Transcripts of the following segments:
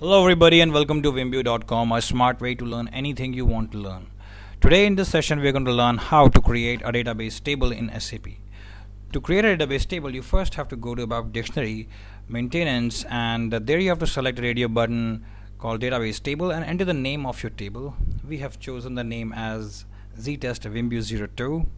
Hello, everybody, and welcome to vimbue.com a smart way to learn anything you want to learn. Today, in this session, we're going to learn how to create a database table in SAP. To create a database table, you first have to go to ABAP dictionary, maintenance, and there you have to select radio button called database table and enter the name of your table. We have chosen the name as ztest vimbue02.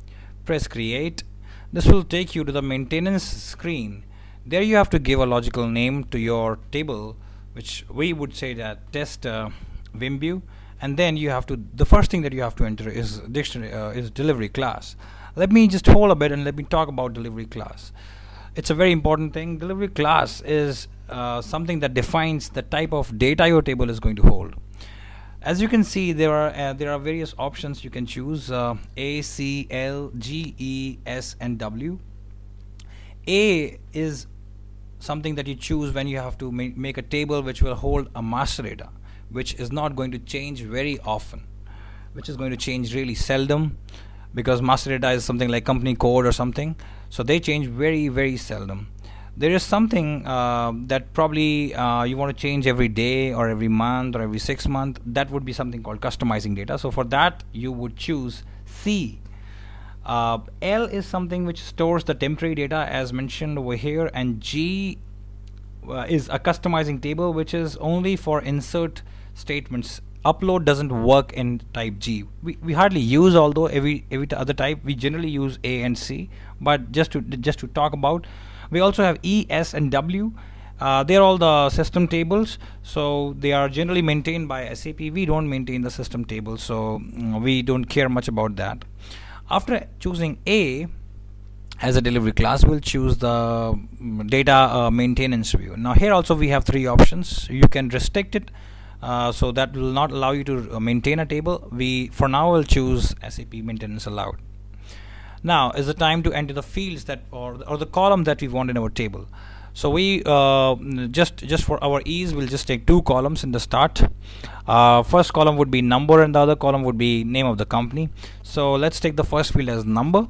Press create. This will take you to the maintenance screen. There you have to give a logical name to your table which we would say that test uh, Vimbue and then you have to the first thing that you have to enter is dictionary uh, is delivery class. Let me just hold a bit and let me talk about delivery class. It's a very important thing. Delivery class is uh, something that defines the type of data your table is going to hold. As you can see there are uh, there are various options you can choose uh, A C L G E S and W. A is something that you choose when you have to ma make a table which will hold a master data which is not going to change very often which is going to change really seldom because master data is something like company code or something. So they change very very seldom. There is something uh, that probably uh, you want to change every day or every month or every six month that would be something called customizing data. So for that you would choose C uh, L is something which stores the temporary data as mentioned over here and G uh, is a customizing table which is only for insert statements. Upload doesn't work in type G. We, we hardly use although every every other type we generally use A and C. But just to just to talk about we also have E S and W. Uh, they're all the system tables so they are generally maintained by SAP we don't maintain the system table so mm, we don't care much about that after choosing A as a delivery class we'll choose the mm, data uh, maintenance view. Now here also we have three options. You can restrict it uh, so that will not allow you to uh, maintain a table. We for now will choose SAP maintenance allowed. Now is the time to enter the fields that or, or the column that we want in our table so we uh, just just for our ease we'll just take two columns in the start. Uh, first column would be number and the other column would be name of the company. So let's take the first field as number.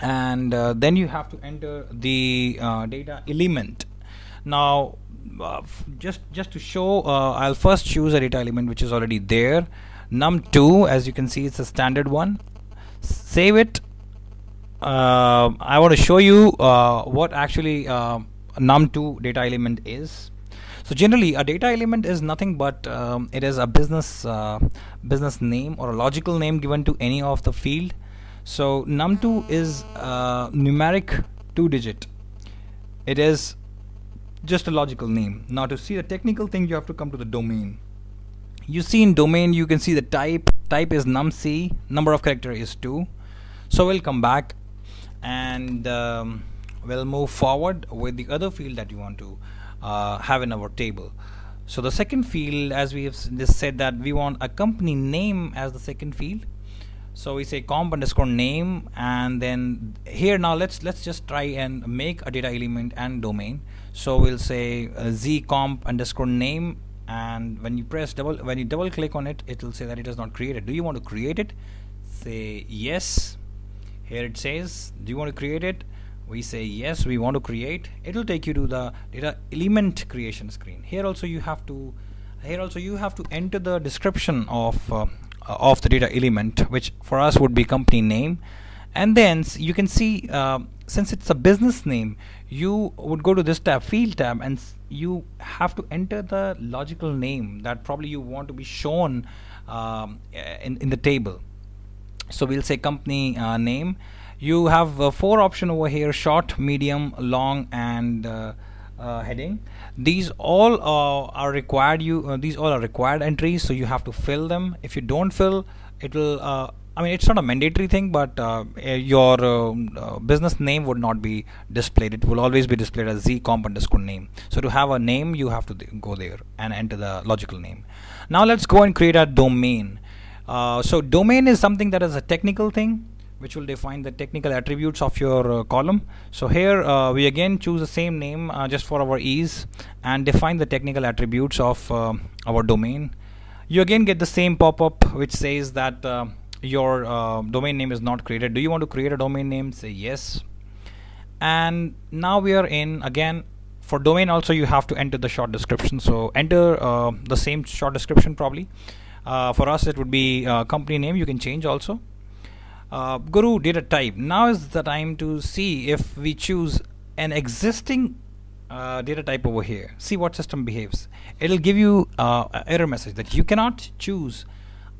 And uh, then you have to enter the uh, data element. Now uh, just just to show uh, I'll first choose a data element which is already there. Num2 as you can see it's a standard one. Save it. I want to show you what actually num2 data element is. So generally a data element is nothing but um, it is a business uh, business name or a logical name given to any of the field. So num2 is uh, numeric two digit. It is just a logical name. Now to see the technical thing you have to come to the domain. You see in domain you can see the type. Type is numc number of character is 2 so we'll come back and um, we'll move forward with the other field that you want to uh, have in our table. So the second field as we have just said that we want a company name as the second field. So we say comp underscore name and then here now let's let's just try and make a data element and domain. So we'll say uh, z comp underscore name and when you press double when you double click on it it will say that it is not created. Do you want to create it? Say yes. Here it says do you want to create it we say yes we want to create. It will take you to the data element creation screen. Here also you have to here also you have to enter the description of uh, of the data element which for us would be company name. And then you can see uh, since it's a business name you would go to this tab field tab and you have to enter the logical name that probably you want to be shown um, in, in the table. So we'll say company uh, name you have uh, four option over here short medium long and uh, uh, heading. These all uh, are required you uh, these all are required entries so you have to fill them. If you don't fill it will uh, I mean it's not a mandatory thing but your um, business name would not be displayed. It will always be displayed as z comp underscore name. So to have a name you have to th go there and enter the logical name. Now let's go and create a domain. So domain is something that is a technical thing which will define the technical attributes of your uh, column. So here uh, we again choose the same name uh, just for our ease and define the technical attributes of uh, our domain. You again get the same pop-up which says that uh, your uh, domain name is not created. Do you want to create a domain name? Say yes. And now we are in again for domain also you have to enter the short description. So enter the same short description probably. For us it would be company name. You can change also uh, to data type. Now is the time to see if we choose an existing uh, data type over here. See what system behaves. It'll give you uh, an error message that you cannot choose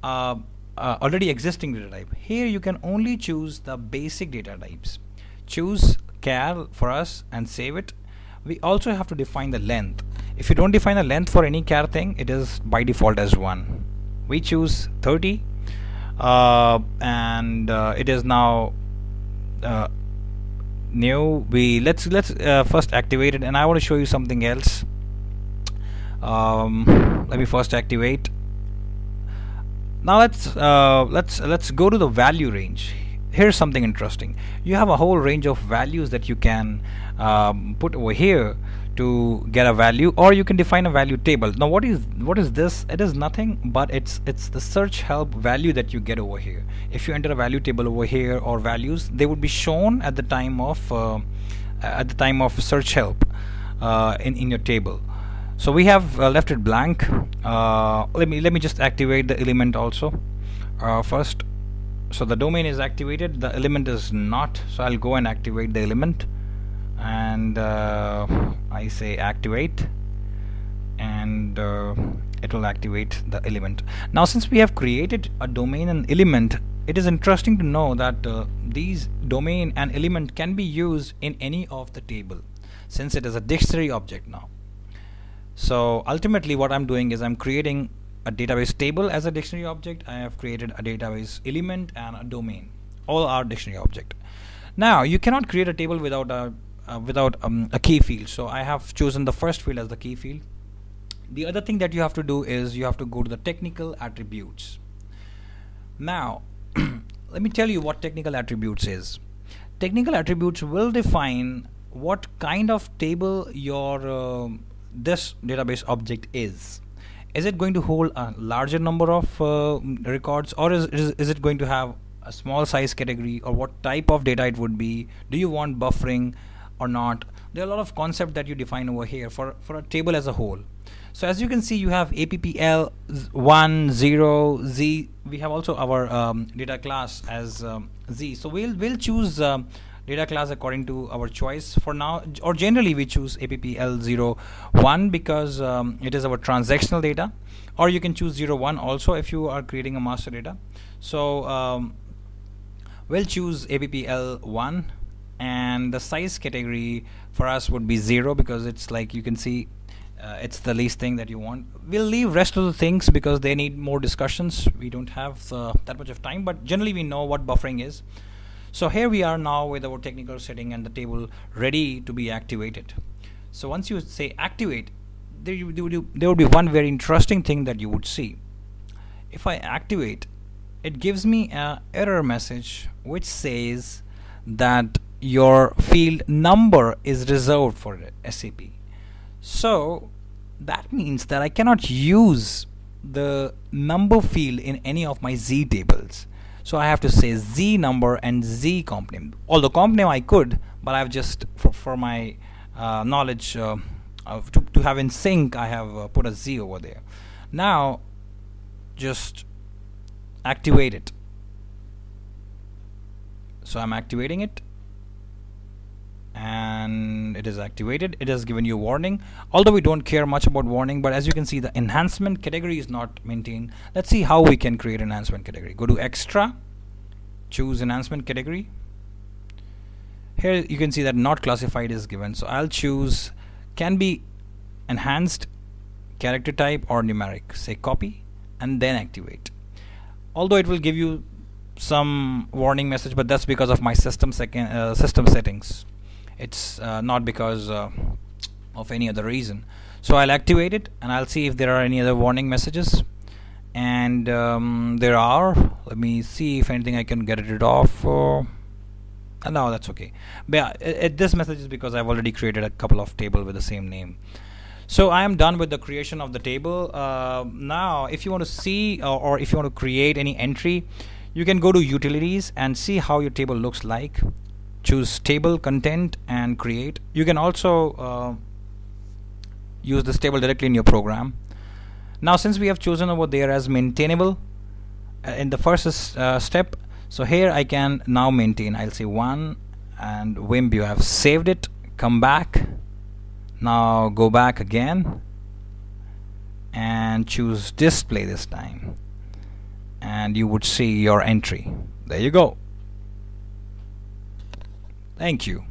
uh, uh, already existing data type. Here you can only choose the basic data types. Choose char for us and save it. We also have to define the length. If you don't define the length for any char thing it is by default as 1 we choose 30 uh, and uh, it is now uh, new. We let's let's uh, first activate it. And I want to show you something else. Um, let me first activate. Now let's uh, let's let's go to the value range here's something interesting. You have a whole range of values that you can um, put over here to get a value or you can define a value table. Now what is what is this? It is nothing but it's it's the search help value that you get over here. If you enter a value table over here or values they would be shown at the time of uh, at the time of search help uh, in in your table. So we have uh, left it blank. Uh, let me let me just activate the element also uh, first so the domain is activated. The element is not so I'll go and activate the element. And uh, I say activate. And uh, it will activate the element. Now since we have created a domain and element it is interesting to know that uh, these domain and element can be used in any of the table since it is a dictionary object now. So ultimately what I'm doing is I'm creating a database table as a dictionary object. I have created a database element and a domain. All are dictionary object. Now you cannot create a table without a uh, without um, a key field. So I have chosen the first field as the key field. The other thing that you have to do is you have to go to the technical attributes. Now let me tell you what technical attributes is. Technical attributes will define what kind of table your uh, this database object is is it going to hold a larger number of uh, records or is, is, is it going to have a small size category or what type of data it would be? Do you want buffering or not? There are a lot of concepts that you define over here for for a table as a whole. So as you can see you have appl 1 0 z. We have also our um, data class as um, z. So we'll we'll choose um, data class according to our choice for now or generally we choose appl01 because um, it is our transactional data or you can choose 01 also if you are creating a master data. So um, we'll choose appl1 and the size category for us would be 0 because it's like you can see uh, it's the least thing that you want. We'll leave rest of the things because they need more discussions. We don't have uh, that much of time but generally we know what buffering is so here we are now with our technical setting and the table ready to be activated. So once you say activate, there, you, there will be one very interesting thing that you would see. If I activate, it gives me a error message which says that your field number is reserved for SAP. So that means that I cannot use the number field in any of my Z tables so I have to say z number and z comp name although comp name I could but I've just for, for my uh, knowledge uh, to, to have in sync I have uh, put a z over there. Now just activate it. So I'm activating it it is activated it has given you warning. Although we don't care much about warning but as you can see the enhancement category is not maintained. Let's see how we can create enhancement category. Go to extra choose enhancement category. Here you can see that not classified is given. So I'll choose can be enhanced character type or numeric. Say copy and then activate. Although it will give you some warning message but that's because of my system second uh, system settings it's uh, not because uh, of any other reason. So I'll activate it and I'll see if there are any other warning messages. And um, there are. Let me see if anything I can get rid of uh, no that's okay. But yeah, it, this message is because I've already created a couple of table with the same name. So I am done with the creation of the table. Uh, now if you want to see or, or if you want to create any entry you can go to utilities and see how your table looks like choose table content and create. You can also uh, use this table directly in your program. Now since we have chosen over there as maintainable uh, in the first uh, step so here I can now maintain. I'll say one and Wimb you have saved it. Come back. Now go back again and choose display this time. And you would see your entry. There you go thank you